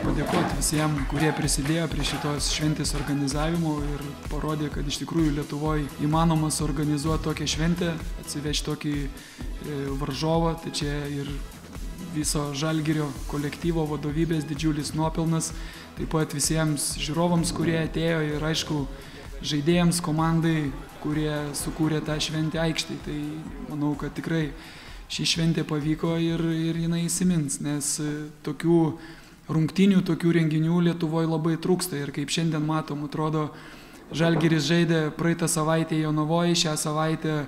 padėkoti visiems, kurie prisidėjo prie šitos šventės organizavimo ir parodė, kad iš tikrųjų Lietuvoje įmanoma suorganizuoti tokią šventę, atsivežti tokį e, varžovą, tai čia ir viso Žalgirio kolektyvo vadovybės didžiulis nuopelnas, taip pat visiems žiūrovams, kurie atėjo ir aišku žaidėjams, komandai, kurie sukūrė tą šventę aikštį. Tai manau, kad tikrai ši šventė pavyko ir, ir jinai įsimins, nes e, tokių rungtinių, tokių renginių Lietuvoje labai trūksta ir kaip šiandien matom, atrodo, Žalgiris žaidė praeitą savaitę Jonavoje, šią savaitę e,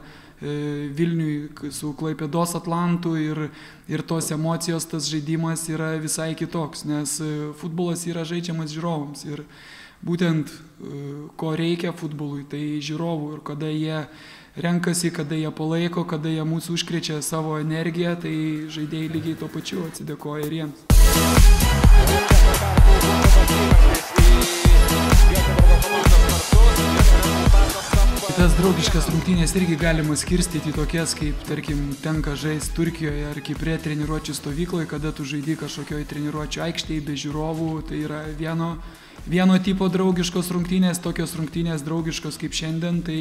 Vilniui su Klaipėdos Atlantu ir, ir tos emocijos, tas žaidimas yra visai kitoks, nes e, futbolas yra žaidžiamas žiūrovams ir būtent ko reikia futbolui, tai žiūrovų ir kada jie renkasi, kada jie palaiko, kada jie mūsų užkrečia savo energiją, tai žaidėjai lygiai tuo pačiu atsidėkoja ir jiems. Tas draugiškas rungtynės irgi galima skirstyti į tokias, kaip, tarkim, tenka žaisti Turkijoje ar Kiprė treniruočio stovykloje, kada tu žaidži kažkokioje treniruočio aikštėje be žiūrovų, tai yra vieno, vieno tipo draugiškos rungtynės, tokios rungtynės draugiškos kaip šiandien, tai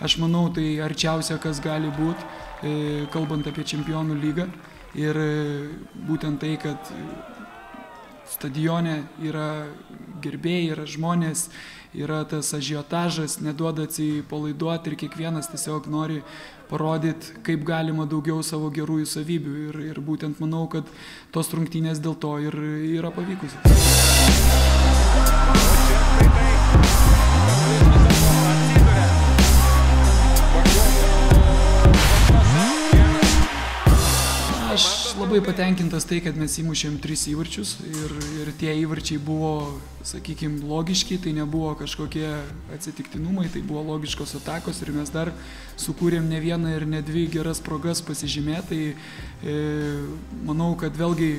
aš manau, tai arčiausia, kas gali būti, e, kalbant apie čempionų lygą. Ir e, būtent tai, kad stadione yra gerbėjai, yra žmonės, yra tas ažiotažas, neduoda atsipalaiduoti ir kiekvienas tiesiog nori parodyti, kaip galima daugiau savo gerųjų savybių. Ir, ir būtent manau, kad tos rungtynės dėl to ir yra pavykusios. Labai patenkintas tai, kad mes įmušėm tris įvarčius ir, ir tie įvarčiai buvo, sakykime, logiški, tai nebuvo kažkokie atsitiktinumai, tai buvo logiškos atakos ir mes dar sukūrėm ne vieną ir ne dvi geras progas pasižymėti. Tai e, manau, kad vėlgi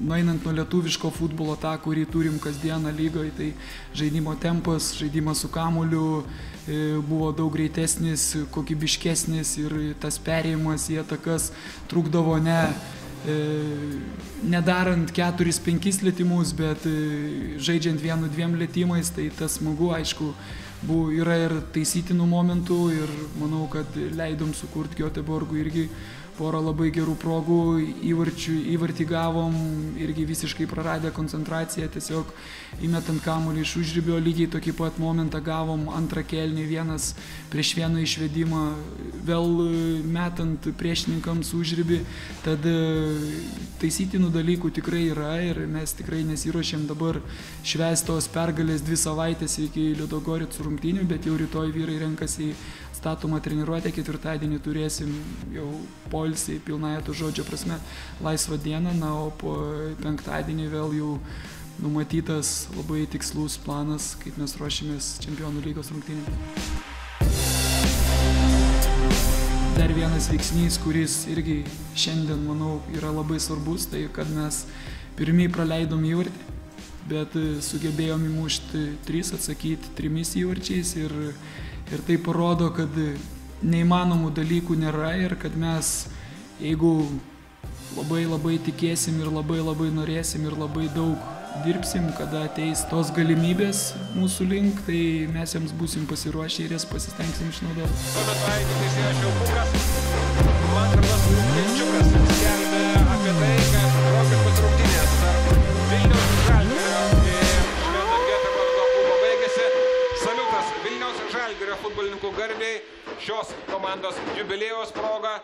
nueinant nuo lietuviško futbolo tą, kurį turim kasdieną lygoje, tai žaidimo tempas, žaidimas su kamuliu e, buvo daug greitesnis, kokybiškesnis ir tas perėjimas į atakas trukdavo ne e, nedarant keturis, penkis lėtimus, bet e, žaidžiant vienu, dviem lėtimais, tai tas smagu, aišku, buvo, yra ir taisytinų momentų ir manau, kad leidom sukurti Göteborgui irgi porą labai gerų progų, įvarčių, įvartį gavom, irgi visiškai praradę koncentraciją, tiesiog įmetant kamuolį iš užribio, lygiai tokį pat momentą gavom antrą kelnį, vienas prieš vieną išvedimą, vėl metant priešininkams užribį, tad e, taisytinų dalykų tikrai yra ir mes tikrai nesiuošiam dabar švestos pergalės dvi savaitės iki Liudogoricų rungtynių, bet jau rytoj vyrai renkasi statomą treniruotę, ketvirtadienį turėsim jau poilsį pilnąją to žodžio prasme laisvą dieną, na, o po penktadienį vėl jau numatytas labai tikslus planas, kaip mes ruošimės čempionų lygos rungtynėms. Dar vienas veiksnys, kuris irgi šiandien, manau, yra labai svarbus, tai kad mes pirmie praleidom įvartį, bet sugebėjom įmušti trys, atsakyti trimis įvarčiais ir Ir tai parodo, kad neįmanomų dalykų nėra ir kad mes, jeigu labai labai tikėsim ir labai labai norėsim ir labai daug dirbsim, kada ateis tos galimybės mūsų link, tai mes jiems būsim pasiruošę ir jas pasistengsim išnaudoti. Futbolininkų garbiai šios komandos jubilėjaus proga